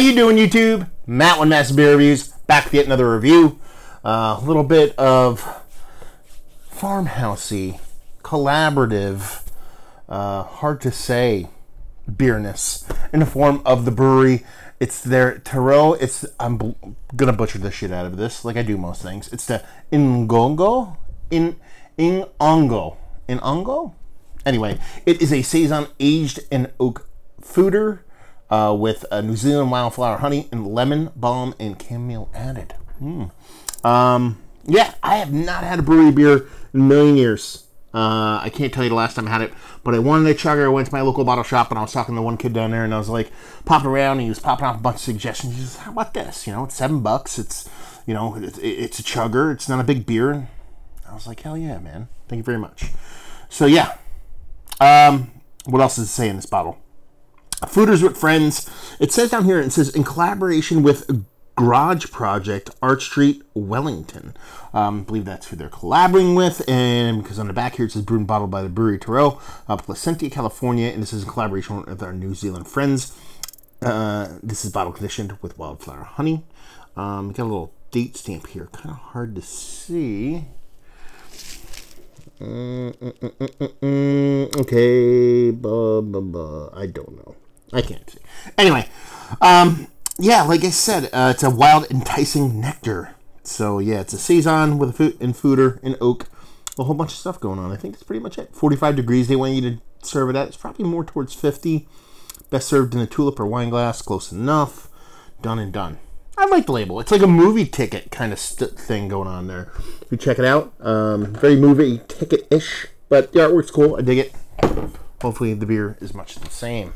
How you doing, YouTube? Matt One Massive Beer Reviews back with yet another review. Uh, a little bit of farmhousey, collaborative, uh, hard to say beerness in the form of the Bruery. It's their Terreux. It's I'm gonna butcher the shit out of this, like I do most things. It's the Ingongo in Inongo Inongo. Anyway, it is a saison aged in oak foeder uh, with uh, New Zealand wildflower honey and lemon balm and chamomile added. Mm. Um, yeah, I have not had a Bruery beer in a million years. Uh, I can't tell you the last time I had it, but I wanted a chugger. I went to my local bottle shop and I was talking to one kid down there, and I was like popping around. And he was popping off a bunch of suggestions. He says, "How about this? You know, it's seven bucks. It's you know, it's, it's a chugger. It's not a big beer." And I was like, "Hell yeah, man! Thank you very much." So yeah, um, what else does it say in this bottle? Foeders with Friends. It says down here, it says in collaboration with Garage Project, Aro Street, Wellington. Um, I believe that's who they're collaborating with. And because on the back here it says brewed and bottled by the Bruery Terreux, uh, Placentia, California. And this is in collaboration with our New Zealand friends. Uh, this is bottle conditioned with wildflower honey. Um, got a little date stamp here. Kind of hard to see. Mm, mm, mm, okay, buh, buh, buh. I don't know. I can't see. Anyway, um, yeah, like I said, uh, it's a wild, enticing nectar. So yeah, it's a saison with a food and foeder and oak, a whole bunch of stuff going on. I think that's pretty much it. 45 degrees they want you to serve it at. It's probably more towards 50. Best served in a tulip or wine glass. Close enough. Done and done. I like the label. It's like a movie ticket kind of thing going on there. If you check it out, um, very movie ticket-ish, but the artwork's cool. I dig it. Hopefully the beer is much the same.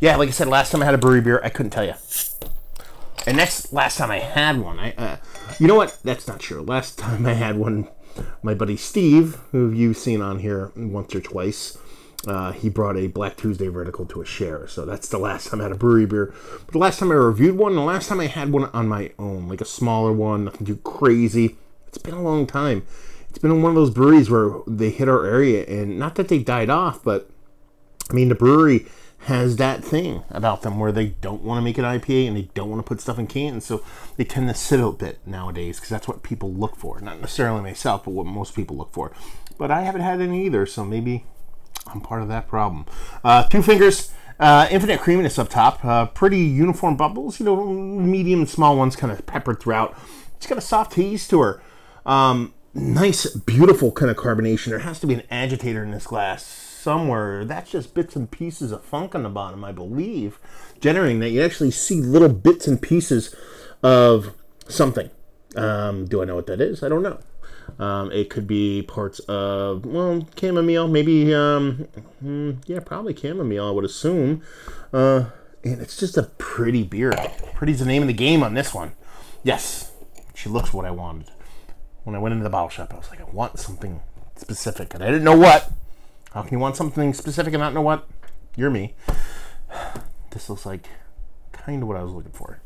Yeah, like I said, last time I had a Bruery beer, I couldn't tell you. And next, last time I had one, I, uh, you know what? That's not true. Last time I had one, my buddy Steve, who you've seen on here once or twice, uh, he brought a Black Tuesday vertical to a share. So that's the last time I had a Bruery beer. But the last time I reviewed one, the last time I had one on my own, like a smaller one, nothing too crazy. It's been a long time. It's been one of those breweries where they hit our area, and not that they died off, but I mean, the Bruery has that thing about them where they don't want to make an IPA and they don't want to put stuff in cans, so they tend to sit out a bit nowadays because that's what people look for. Not necessarily myself, but what most people look for. But I haven't had any either, so maybe I'm part of that problem. Uh, two fingers, uh, infinite creaminess up top, uh, pretty uniform bubbles, you know, medium and small ones kind of peppered throughout. It's got a soft haze to her. Um, nice, beautiful kind of carbonation. There has to be an agitator in this glass somewhere. That's just bits and pieces of funk on the bottom, I believe, generating that. You actually see little bits and pieces of something. Um, do I know what that is? I don't know. Um, it could be parts of, well, chamomile, maybe, um, yeah, probably chamomile, I would assume. Uh, and it's just a pretty beer. Pretty's the name of the game on this one. Yes, she looks what I wanted. When I went into the bottle shop, I was like, I want something specific, and I didn't know what. How can you want something specific and not know what? You're me. This looks like kind of what I was looking for.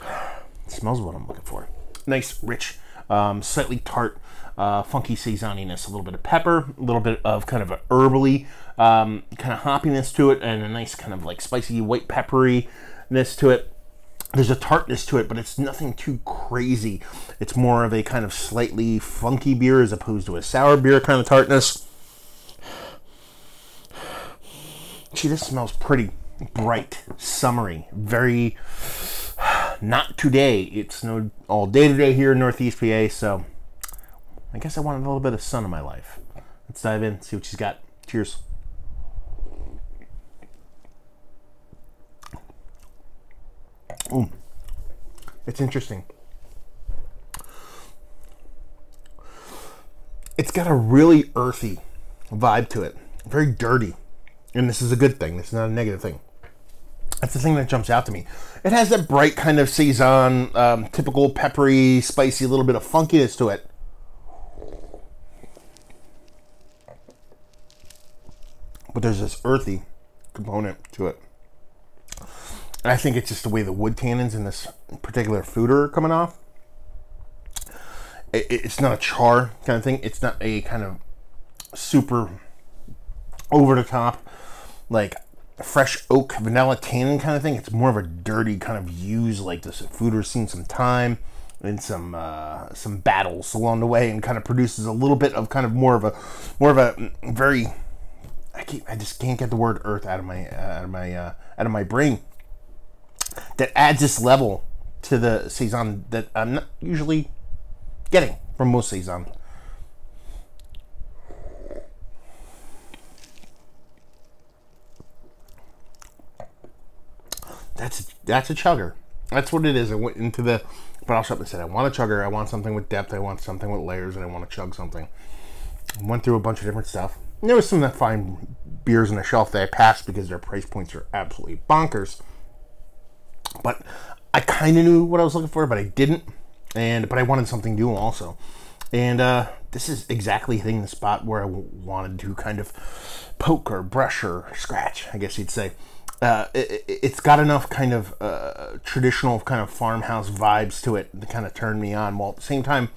It smells what I'm looking for. Nice, rich, um, slightly tart, uh, funky saisoniness, a little bit of pepper, a little bit of kind of a herbally um, kind of hoppiness to it, and a nice kind of like spicy white pepperiness to it. There's a tartness to it, but it's nothing too crazy. It's more of a kind of slightly funky beer as opposed to a sour beer kind of tartness. Gee, this smells pretty bright, summery, very not today. It's no all day today here in Northeast PA, so I guess I wanted a little bit of sun in my life. Let's dive in, see what she's got. Cheers. Ooh, it's interesting. It's got a really earthy vibe to it, very dirty. And this is a good thing, this is not a negative thing. That's the thing that jumps out to me. It has that bright kind of saison, um, typical peppery, spicy, little bit of funkiness to it. But there's this earthy component to it. I think it's just the way the wood tannins in this particular food are coming off. It, it's not a char kind of thing. It's not a kind of super over the top, like fresh oak vanilla tannin kind of thing. It's more of a dirty kind of use like this food has seen some time and some uh, some battles along the way, and kind of produces a little bit of kind of more of a more of a very I keep I just can't get the word earth out of my out of my uh, out of my brain. That adds this level to the saison that I'm not usually getting from most saison. That's that's a chugger. That's what it is. I went into the bottle shop and said, I want a chugger. I want something with depth. I want something with layers, and I want to chug something. Went through a bunch of different stuff. And there was some fine beers on the shelf that I passed because their price points are absolutely bonkers. But I kind of knew what I was looking for, but I didn't. And but I wanted something new also. And uh, this is exactly hitting the spot where I wanted to kind of poke or brush or scratch, I guess you'd say uh, it, has got enough kind of uh, traditional kind of farmhouse vibes to it to kind of turn me on. While at the same time,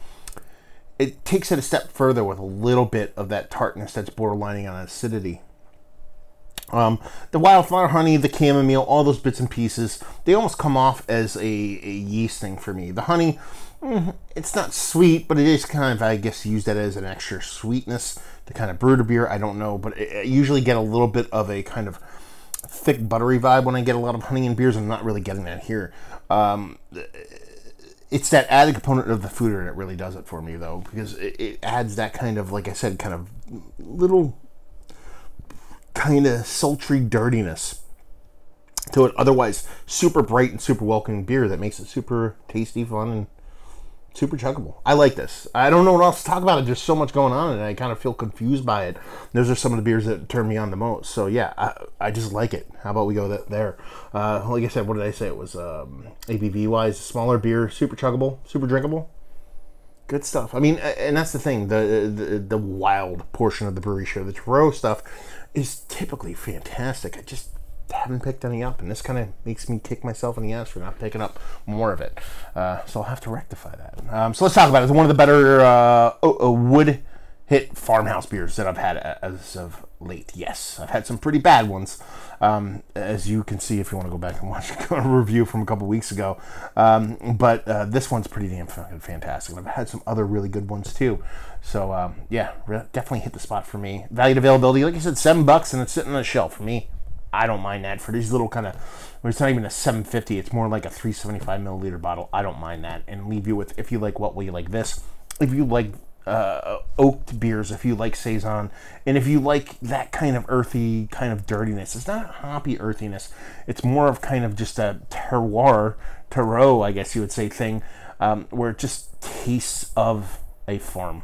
it takes it a step further with a little bit of that tartness that's borderlining on acidity. Um, the wildflower honey, the chamomile, all those bits and pieces, they almost come off as a, a yeast thing for me. The honey, mm, it's not sweet, but it is kind of, I guess, use that as an extra sweetness to kind of brew the beer. I don't know, but I usually get a little bit of a kind of thick buttery vibe when I get a lot of honey in beers. I'm not really getting that here. Um, it's that added component of the foeder that really does it for me, though, because it, it adds that kind of, like I said, kind of little kind of sultry dirtiness to an otherwise super bright and super welcoming beer that makes it super tasty, fun, and super chuggable. I like this. I don't know what else to talk about it. There's so much going on, and I kind of feel confused by it. Those are some of the beers that turn me on the most. So yeah, I, I just like it. How about we go that there? Uh, like I said, what did I say? It was um, ABV wise, smaller beer, super chuggable, super drinkable. Good stuff. I mean, and that's the thing. The, the the wild portion of the Bruery show, the Terreux stuff, is typically fantastic. I just haven't picked any up, and this kind of makes me kick myself in the ass for not picking up more of it. Uh, so I'll have to rectify that. Um, so let's talk about it. It's one of the better uh, wood hit farmhouse beers that I've had as of late. Yes, I've had some pretty bad ones, um, as you can see if you want to go back and watch a review from a couple weeks ago. Um, but uh, this one's pretty damn fucking fantastic. I've had some other really good ones too. So um, yeah, definitely hit the spot for me. Valued availability, like I said, seven bucks, and it's sitting on the shelf for me. I don't mind that for these little kind of. It's not even a 750. It's more like a 375 milliliter bottle. I don't mind that, and leave you with if you like what will you like this. If you like uh, oaked beers, if you like saison, and if you like that kind of earthy kind of dirtiness, it's not hoppy earthiness. It's more of kind of just a terroir, terroir I guess you would say, thing, um, where it just tastes of a farm,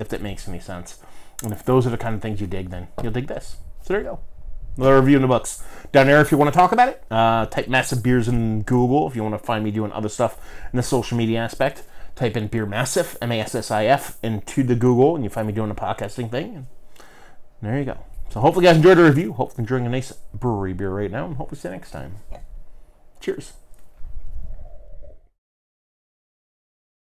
if that makes any sense. And if those are the kind of things you dig, then you'll dig this. So there you go. Another review in the books. Down there if you want to talk about it. Uh, type Massive Beers in Google if you want to find me doing other stuff in the social media aspect. Type in Beer Massif, M A S S I F, into the Google, and you find me doing a podcasting thing. And there you go. So hopefully you guys enjoyed the review. Hopefully enjoying a nice Bruery beer right now, and hopefully see you next time. Cheers.